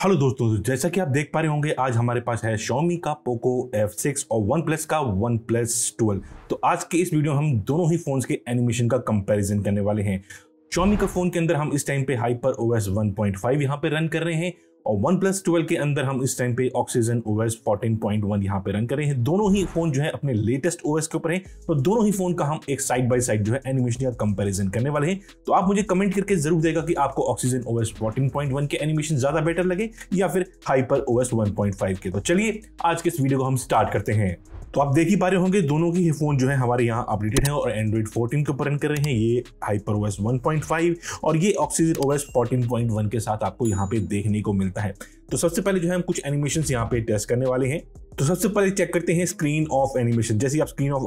Hello दोस्तों, जैसा कि आप देख पा रहे होंगे, आज हमारे पास है Xiaomi का Poco F6 और OnePlus का OnePlus 12 तो आज के इस वीडियो में हम दोनों ही फोन्स के एनिमेशन का कंपैरिजन करने वाले हैं। Xiaomi का फ़ोन के अंदर हम इस टाइम पे हाइपर OS 1.5 यहाँ पे रन कर रहे हैं और वन प्लस ट्वेल्व के अंदर हम इस टाइम पे ऑक्सीजन ओएस 14.1 यहाँ पे रन कर रहे हैं। दोनों ही फ़ोन जो है अपने लेटेस्ट ओवर के ऊपर है तो दोनों ही फ़ोन का हम एक साइड बाय साइड जो है एनिमेशन या कंपेरिजन करने वाले हैं। तो आप मुझे कमेंट करके ज़रूर देगा कि आपको ऑक्सीजन ओवर्स फोर्टीन पॉइंट वन के एनिमेशन ज़्यादा बेटर लगे या फिर हाइपर ओएस 1.5 के। तो चलिए आज के इस वीडियो को हम स्टार्ट करते हैं। तो आप देख ही पा रहे होंगे, दोनों की फ़ोन जो है हमारे यहाँ अपडेटेड है और एंड्रॉइड 14 के ऊपर रन कर रहे हैं। ये हाइपर ओएस 1.5 और ये ऑक्सीजन ओएस 14.1 के साथ आपको यहाँ पे देखने को मिलता है। तो सबसे पहले जो है हम कुछ एनिमेशन यहाँ पे टेस्ट करने वाले हैं। तो सबसे पहले चेक करते हैं स्क्रीन ऑफ़ एनिमेशन जैसे आप स्क्रीन ऑफ़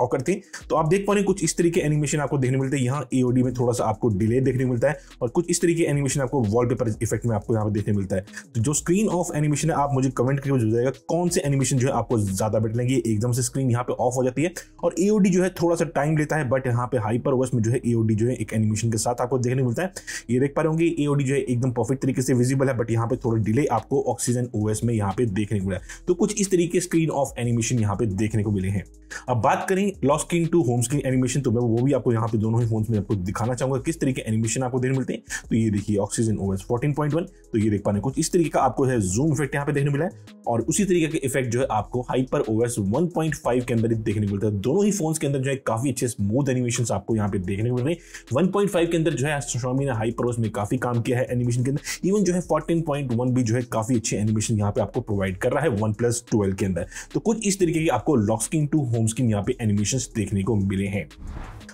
ऑफ़ करते हैं तो आप देख पा रहे हैं कुछ इस तरीके एनिमेशन आपको देखने मिलते हैं। यहाँ एओडी में थोड़ा सा आपको डिले देखने मिलता है और कुछ इस तरीके एनिमेशन आपको वॉलपेपर इफ़ेक्ट में आपको यहाँ पे देखने मिलता है। तो जो स्क्रीन ऑफ़ एनिमेशन है, आप मुझे कमेंट करके जाएगा कौन से एनिमेशन जो है आपको ज़्यादा बेटर लगे एकदम से स्क्रीन यहाँ पे ऑफ़ हो जाती है और एओडी जो है थोड़ा सा टाइम लेता है बट यहाँ पे हाइपर ओवर्स में जो है एओडी जो है एक एनिमेशन के साथ आपको देखने मिलता है। ये देख पा रहे होंगे एओडी जो है एकदम परफेक्ट तरीके से विजिबल है बट यहाँ पे थोड़ा डिले आपको ऑक्सीजन ओएस में यहाँ पे देखने को मिला है। तो कुछ इस तरीके स्क्रीन ऑफ़ एनिमेशन यहाँ पे देखने को मिले हैं। अब बात करें lock screen to home screen animation तो मैं वो भी आपको यहाँ पे दोनों ही फ़ोन में आपको दिखाना चाहूँगा किस तरीके एनिमेशन आपको देखने मिलते हैं। तो ये देखिए ऑक्सीजन ओएस 14.1 तो ये देख पाने कुछ इस तरीके का आपको है जूम इफ़ेक्ट यहाँ पे देखने मिला है। और उसी तरीके के इफ़ेक्ट जो है आपको हाइपर ओएस 1.5 के अंदर देखने को मिलता है। दोनों ही फ़ोन के अंदर जो है काफ़ी अच्छे स्मूथ एनिमेशन आपको यहाँ पे देखने को मिल रहे हैं। 1.5 के अंदर जो है Xiaomi ने हाइपर ओएस में काफ़ी काम किया है एनिमेशन के अंदर। इवन जो है 14.1 भी जो है काफ़ी अच्छे एनिमेशन यहाँ पे आपको प्रोवाइड कर रहा है। वन प्लस ट्वेल्व के अंदर। तो कुछ इस तरीके की आपको lock screen to home screen यहाँ पे एनिमेशन देखने को मिले हैं।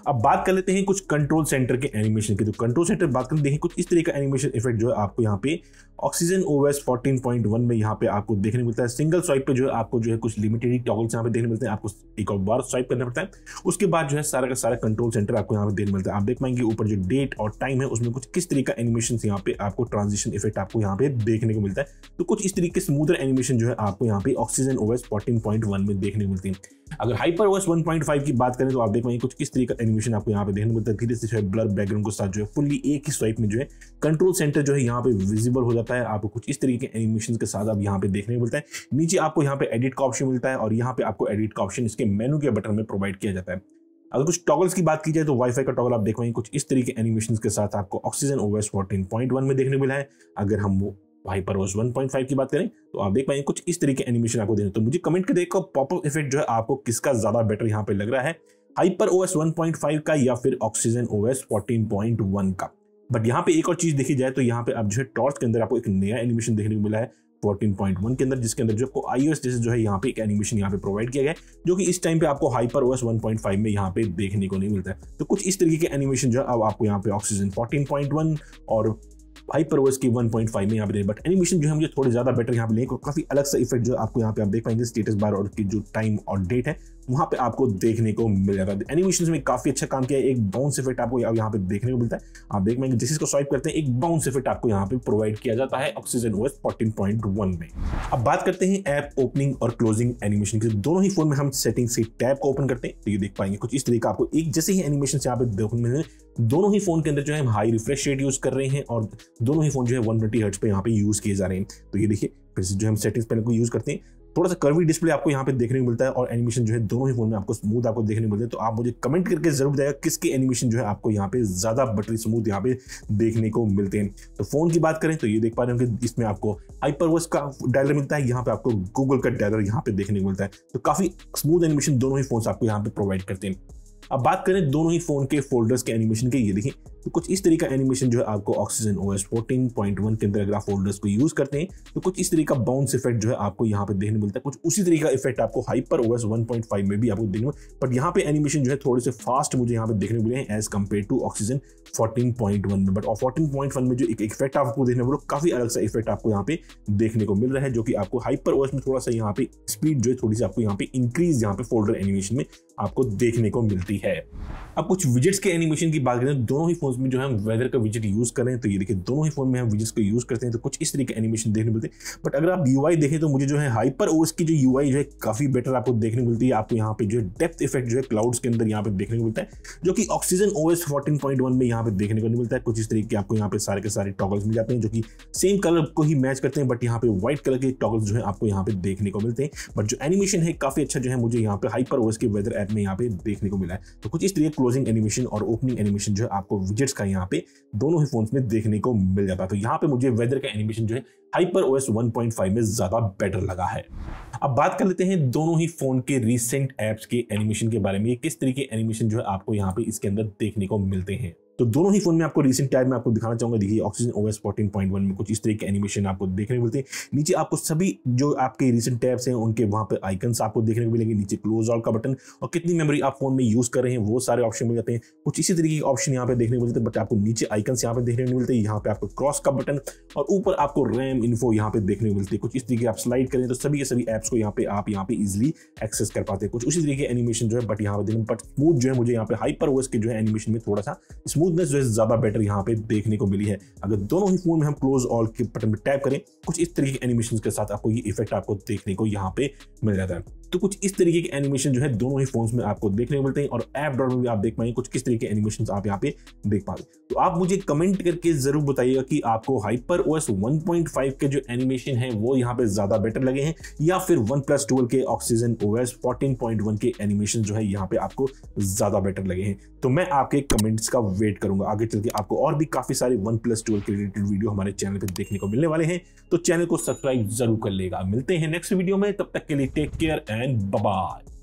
अब बात कर लेते हैं कुछ कंट्रोल सेंटर के एनिमेशन की। तो कंट्रोल सेंटर बात करते हैं कुछ इस तरह का एनिमेशन इफ़ेक्ट जो है आपको यहाँ पे ऑक्सीजन ओएस 14.1 में यहाँ पे आपको देखने मिलता है। सिंगल स्वाइप पे जो है आपको जो है कुछ लिमिटेड टॉगल्स यहाँ पे देखने मिलते हैं। आपको एक और बार स्वाइप करना पड़ता है। उसके बाद जो है सारा का सारा कंट्रोल सेंटर आपको यहाँ पे देखने मिलता है। आप देख पाएँगे ऊपर जो डेट और टाइम है, उसमें कुछ किस तरीके का एनिमेशन यहाँ पे आपको ट्रांजिशन इफ़ेक्ट आपको यहाँ पे देखने को मिलता है। तो कुछ इस तरीके स्मूदर एनिमेशन जो है आपको यहाँ पे ऑक्सीजन ओएस फोर्टीन में देखने को मिलती है। अगर हाइपर ओएस 1.5 की बात करें तो आप देख पाएँगे कुछ किस तरीके का एनिमेशन आपको यहाँ पे देखने को मिलता है। धीरे से जो है ब्लर बैकग्राउंड के साथ जो है फुल्ली एक ही स्वाइप में जो है कंट्रोल सेंटर जो है यहाँ पे विजिबल हो जाता है। आपको कुछ इस तरीके के एनिमेशन के साथ आप यहाँ पे देखने को मिलता है। नीचे आपको यहाँ पे एडिट का ऑप्शन मिलता है और यहाँ पे आपको एडिट का ऑप्शन इसके मेनू के बटन में प्रोवाइड किया जाता है। अगर कुछ टॉगल्स की बात की जाए तो वाईफाई का टॉगल आप देख कुछ इस तरीके एनिमेशन के साथ आपको ऑक्सीजन ओएस 14.1 में देखने मिला है। अगर हम हाइपर ओएस 1.5 की बात करें तो आप देख पाएँगे कुछ इस तरीके एनिमेशन आपको देने। तो मुझे कमेंट करके देखो पॉपअप इफ़ेक्ट जो है आपको किसका ज़्यादा बेटर यहाँ पे लग रहा है। हाइपर ओएस 1.5 का या फिर ऑक्सीजन ओएस 14.1 का। बट यहाँ पे एक और चीज़ देखी जाए तो यहाँ पे अब जो है टॉर्च के अंदर आपको एक नया एनिमेशन देखने को मिला है 14.1 के अंदर, जिसके अंदर जो आपको आईओएस जैसे जो है यहाँ पे एक एनिमेशन यहाँ पे प्रोवाइड किया गया है, जो कि इस टाइम पे आपको हाइपर ओएस 1.5 में यहाँ पे देखने को नहीं मिलता है। तो कुछ इस तरीके के एनिमेशन जो है, अब आपको यहाँ पे ऑक्सीजन 14.1 और हाइपर ओएस की 1.5 में यहाँ पे बट एनिमेशन जो है, मुझे थोड़े ज़्यादा बेटर यहाँ पे लेंगे काफ़ी अलग सा इफ़ेक्ट जो आपको यहाँ पे आप देख पाएँगे स्टेटस बार और की जो टाइम और डेट है, वहाँ पे आपको देखने को मिल जाता है। एनिमेशन में काफ़ी अच्छा काम किया है, एक बाउंस इफ़ेक्ट आपको यहाँ पे देखने को मिलता है। आप देख पाएँगे, जिस को स्वाइप करते हैं, एक बाउंस इफ़ेक्ट आपको यहाँ पे प्रोवाइड किया जाता है ऑक्सीजन ओएस 14.1 में। अब बात करते हैं ऐप ओपनिंग और क्लोजिंग एनिमेशन की। दोनों ही फ़ोन में हम सेटिंग से टैब को ओपन करते हैं तो ये देख पाएँगे कुछ इस तरीके आपको एक जैसे ही एनिमेशन यहाँ पे देखने दोनों ही फ़ोन के अंदर जो है हाई रिफ्रेश रेट यूज़ कर रहे हैं और दोनों ही फ़ोन जो है वन ट्वेंटी हर्ट्स पे यहाँ पे यूज़ किए जा रहे हैं। तो ये देखिए, फिर से जो हम सेटिंग्स पहले को यूज़ करते हैं, थोड़ा सा कर्वी डिस्प्ले आपको यहाँ पे देखने को मिलता है और एनिमेशन जो है दोनों ही फ़ोन में आपको स्मूथ आपको देखने को मिलता है। तो आप मुझे कमेंट करके ज़रूर बताएगा किसके एनिमेशन जो है आपको यहाँ पे ज़्यादा बटरी स्मूथ यहाँ पे देखने को मिलते हैं। तो फ़ोन की बात करें तो ये देख पा रहे हो कि इसमें आपको हाइपर वर्स का डायलर मिलता है, यहाँ पे आपको गूगल का डायलर यहाँ पे देखने को मिलता है। तो काफ़ी स्मूथ एनिमेशन दोनों ही फ़ोन आपको यहाँ पे प्रोवाइड करते हैं। अब बात करें दोनों ही फ़ोन के फोल्डर्स के एनिमेशन के, ये देखें तो कुछ इस तरीका एनिमेशन जो है आपको ऑक्सीजन ओएस 14.1 के अंदर अगर आप फोल्डर्स को यूज़ करते हैं तो कुछ इस तरीका बाउंस इफ़ेक्ट जो है आपको यहाँ पे देखने मिलता है। कुछ उसी तरीका इफ़ेक्ट आपको हाइपर ओएस 1.5 में भी आपको देखने बट यहाँ पे एनिमेशन जो है थोड़े से फास्ट मुझे यहाँ पे देखने मिले हैं एज कंपेयर टू ऑक्सीजन 14.1 में। बट और 14.1 में जो एक इफ़ेक्ट आपको देखने मिलो, काफ़ी अलग सा इफ़ेक्ट आपको यहाँ पे देखने को मिल रहा है, जो कि आपको हाइपर ओएस में थोड़ा सा यहाँ पे स्पीड जो है थोड़ी सी आपको यहाँ पे इंक्रीज यहाँ पे फोल्डर एनिमेशन में आपको देखने को मिलती है अब कुछ विजिट्स के एनिमेशन की बात करें दोनों ही फ़ोन में जो है हम वेदर का विज़िट यूज़ कर हैं तो ये देखिए दोनों ही फ़ोन में हम विज़िट को यूज़ करते हैं तो कुछ इस तरीके एनिमेशन देखने मिलते हैं। बट अगर आप यूआई देखें तो मुझे जो है हाइपर ओस की जो यू जो है काफ़ी बेटर आपको देखने को मिलती है। आपको यहाँ पे जो है डेप्थ इफ़ेक्ट जो है क्लाउड्स के अंदर यहाँ पे देखने को मिलता है, जो कि ऑक्सीजन ओएस 14.1 में यहाँ पे देखने को नहीं मिलता है। कुछ इस तरीके आपको यहाँ पे सारे के सारे टॉगल्स मिल जाते हैं, जो कि सेम कलर को ही मैच करते हैं बट यहाँ पे व्हाइट कलर के टॉगल्स जो है आपको यहाँ पे देखने को मिलते हैं। बट जो एनिमेशन है, काफ़ी अच्छा जो है मुझे यहाँ पे हाइपर ओएस के वेदर ऐप में यहाँ पे देखने को मिला है। तो कुछ इस तरीके क्लोजिंग एनिमेशन और ओपनिंग एनिमेशन जो है आपको विजेट्स का यहाँ पे दोनों ही फ़ोन में देखने को मिल जाता है। तो यहाँ पे मुझे वेदर का एनिमेशन जो है हाइपर ओएस 1.5 में ज़्यादा बेटर लगा है। अब बात कर लेते हैं दोनों ही फ़ोन के रिसेंट एप्स के एनिमेशन के बारे में किस तरीके एनिमेशन जो है आपको यहाँ पे इसके अंदर देखने को मिलते हैं। तो दोनों ही फ़ोन में आपको रिसेंट टाइम में आपको दिखाना चाहूँगा। देखिए ऑक्सीजन ओएस 14.1 में कुछ इस तरह के एनिमेशन आपको देखने को मिलते हैं। नीचे आपको सभी जो आपके रिसेंट टैब्स हैं, उनके वहाँ पर आइकन्स आपको देखने को मिलेंगे। नीचे क्लोज आउट का बटन और कितनी मेमोरी आप फ़ोन में यूज़ कर रहे हैं, वो सारे ऑप्शन मिल जाते हैं। कुछ इसी तरीके के ऑप्शन यहाँ पे देखने को मिलते हैं बट आपको नीचे आइकन्स यहाँ पे देखने को मिलते। हैं यहाँ पे आपको क्रॉस का बटन और ऊपर आपको रैम इन्फो यहाँ पे देखने को मिलती है। कुछ इस तरीके आप स्लाइड करें तो सभी के सभी एप्स को यहाँ पे आप यहाँ पे इजिली एक्सेस कर पाते हैं। कुछ उसी तरीके एनिमेशन जो है बट यहाँ पे देखें बट स्मूथ जो है, मुझे यहाँ पे हाइपर ओएस के जो है एनिमेशन में थोड़ा सा स्मूथनेस जो है ज़्यादा बेटर यहाँ पे देखने को मिली है। अगर दोनों ही फ़ोन में हम क्लोज ऑल के बटन में टैप करें, कुछ इस तरीके के एनिमेशन के साथ आपको ये इफ़ेक्ट आपको देखने को यहाँ पे मिल जाता है। तो कुछ इस तरीके के एनिमेशन जो है, दोनों ही फोन्स में आपको देखने को मिलते हैं और ऐप डॉट में भी आप देख पाएँगे कुछ किस तरीके के एनिमेशन आप यहाँ पे देख पाएँगे तो आप मुझे कमेंट करके ज़रूर बताइएगा कि आपको हाइपर ओएस 1.5 के जो एनिमेशन है, वो यहाँ पे ज़्यादा बेटर लगे हैं या फिर वन प्लस ट्वेल्व के ऑक्सीजन ओएस 14.1 के एनिमेशन जो है, यहाँ पे आपको ज़्यादा बेटर लगे हैं। तो मैं आपके कमेंट्स का वेट करूँगा। आगे चल के आपको और भी काफ़ी सारे वन प्लस ट्वेल्व के रिलेटेड वीडियो हमारे चैनल पर देखने को मिलने वाले हैं। तो चैनल को सब्सक्राइब ज़रूर कर लेगा। मिलते हैं नेक्स्ट वीडियो में। तब तक के लिए take care and bye bye.